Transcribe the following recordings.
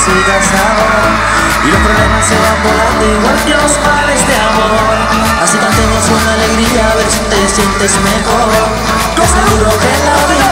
soy gastador Y los problemas se van volando igual que los males de amor. Así mantemos una alegría, a ver si te sientes mejor. Te aseguro que la vida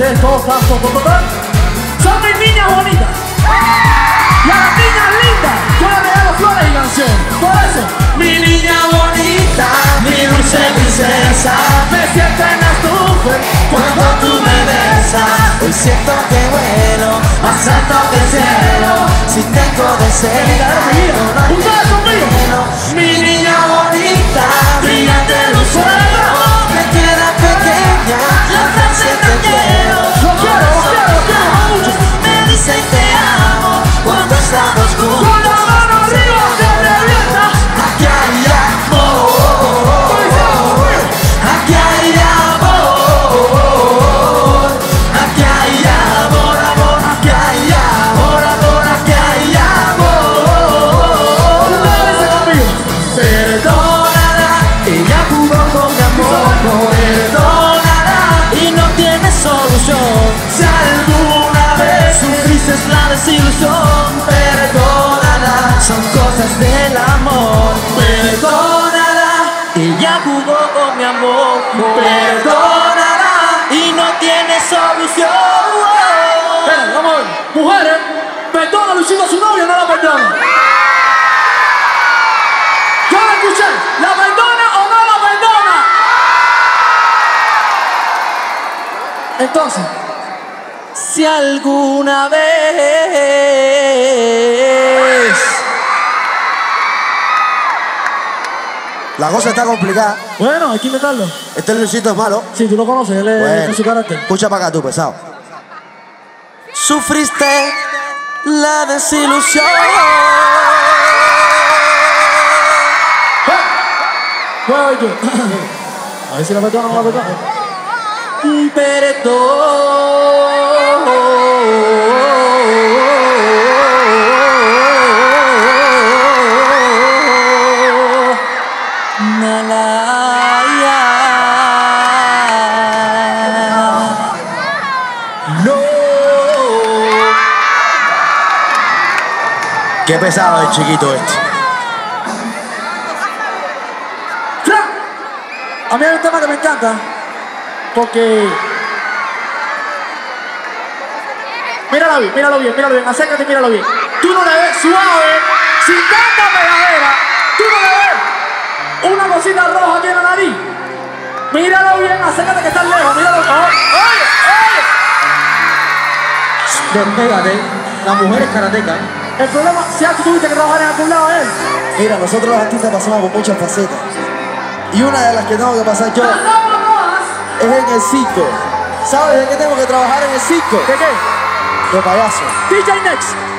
ustedes, todos, son mis niñas bonitas. Y a las niñas lindas, yo les regalo flores y canciones. Por eso, Mi niña bonita, mi dulce princesa me siento en la estufa. Cuando tú me besas, hoy siento que vuelo más alto que el cielo. Si tengo deseo, Ustedes conmigo. Mi niña bonita, brillante lucero, me queda pequeña la frase te quiero. Me dicen te amo cuando estamos juntos. Perdónala y no tiene solución. Espera, vamos a ver. Mujeres, perdona a Luisito a su novia, no la perdona. Yo la escuché. ¿La perdona o no la perdona? Entonces, Si alguna vez La cosa está complicada. bueno, hay que intentarlo. Este Luisito es malo. Sí, tú lo conoces, él es Bueno, su carácter. escucha para acá tú, pesado. sufriste la desilusión. A ver si la perdona o no la perdona. Qué pesado el chiquito este. A mí hay un tema que me encanta porque. Míralo bien, míralo bien, míralo bien, acércate y míralo bien. Tú no le ves suave, sin tanta pegadera, tú no le ves una cosita roja aquí en la nariz. Míralo bien, acércate que estás lejos, míralo. Oye, oye, Despégate. La mujer es karateca. El problema, si tú tuviste que trabajar en algún lado, es. Mira, nosotros los artistas pasamos por muchas facetas. Y una de las que tengo que pasar yo ¡Vámonos! es en el circo. ¿Sabes de qué tengo que trabajar en el circo? ¿De qué? De payaso. DJ Next.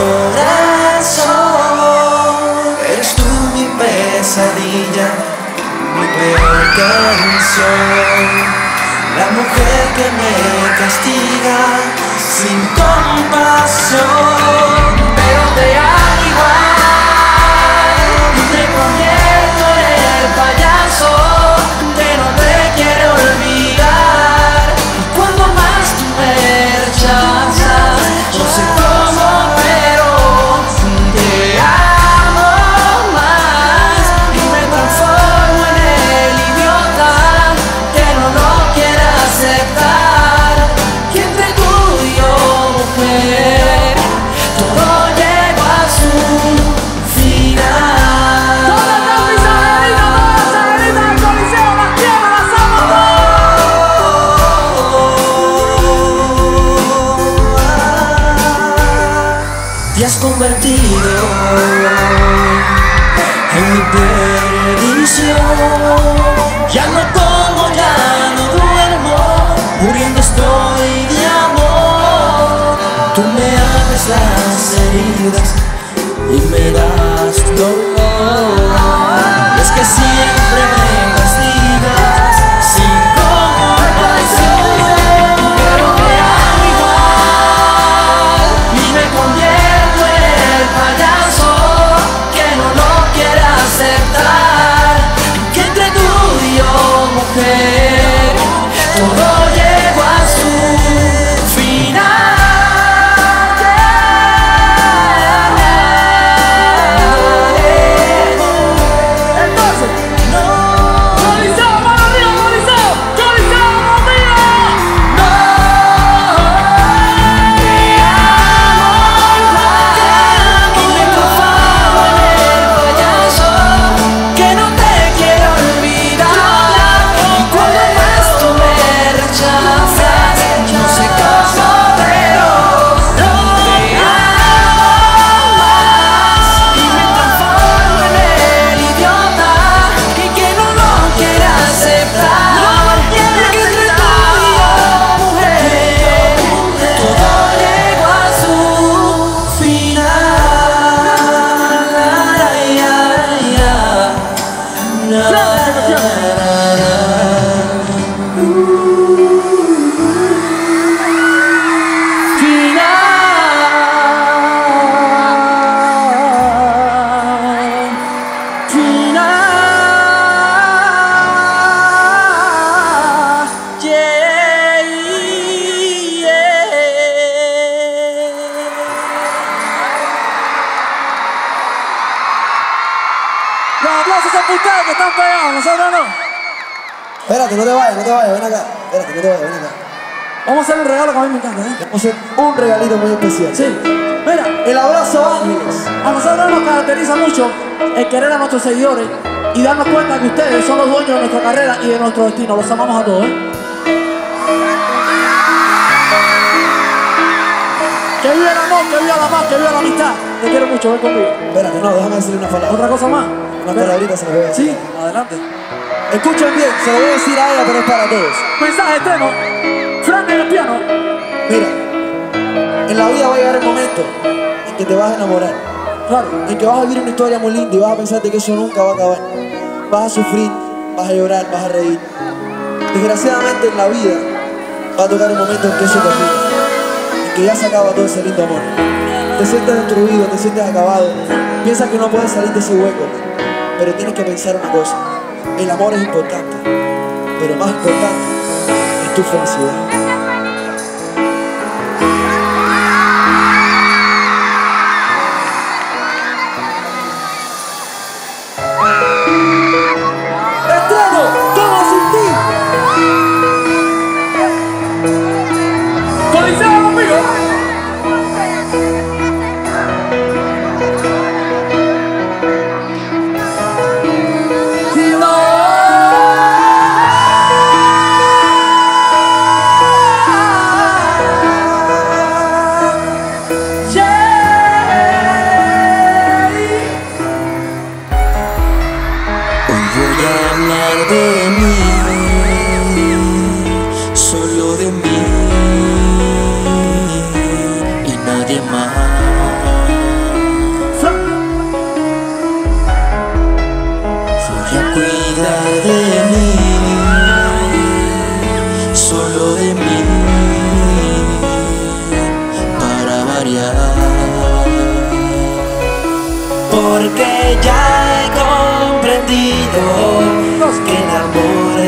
Corazón. Eres tú mi pesadilla, mi peor canción. La mujer que me castiga sin compasión, pero te amo Abres las heridas y me das dolor. Es que siempre me castigas da da da Vamos a hacer un regalo que a mí me encanta, ¿eh? Vamos a hacer un regalito muy especial. Sí. Mira, El abrazo ángeles. a nosotros nos caracteriza mucho el querer a nuestros seguidores y darnos cuenta que ustedes son los dueños de nuestra carrera y de nuestro destino. Los amamos a todos, ¿eh? Que viva el amor, que viva la paz, que viva la amistad. Te quiero mucho, ven conmigo. Espérate, no, déjame decirle una palabra. ¿Otra cosa más? Una palabrita se la voy a decir. Sí, adelante. Escuchen bien, se lo voy a decir a ella, pero es para todos. Mensaje extremo. Frank en el piano. Mira, en la vida va a llegar el momento en que te vas a enamorar, Claro. en que vas a vivir una historia muy linda y vas a pensar de que eso nunca va a acabar. Vas a sufrir, vas a llorar, vas a reír. Desgraciadamente en la vida va a tocar un momento en que eso termina, en que ya se acaba todo ese lindo amor. Te sientes destruido, te sientes acabado, piensas que no puedes salir de ese hueco, pero tienes que pensar una cosa, el amor es importante, pero más importante es tu felicidad.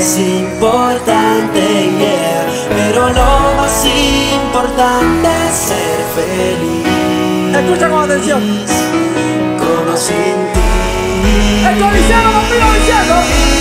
es importante, yeah. Pero lo más importante es ser feliz. Escucha con atención. Como sin ti. El diciendo, diciendo.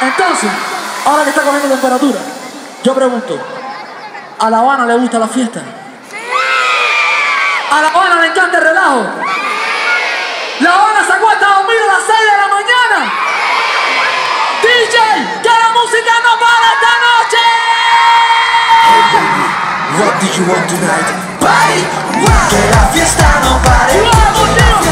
Entonces, ahora que está cogiendo temperatura, yo pregunto, ¿a La Habana le gusta la fiesta? ¿A La Habana le encanta el relajo? ¿La Habana se acuesta a dormir a las 6 de la mañana? DJ, que la música no para esta noche. Que la fiesta no pare.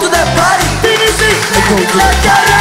to that party. Finish it. Go to that party.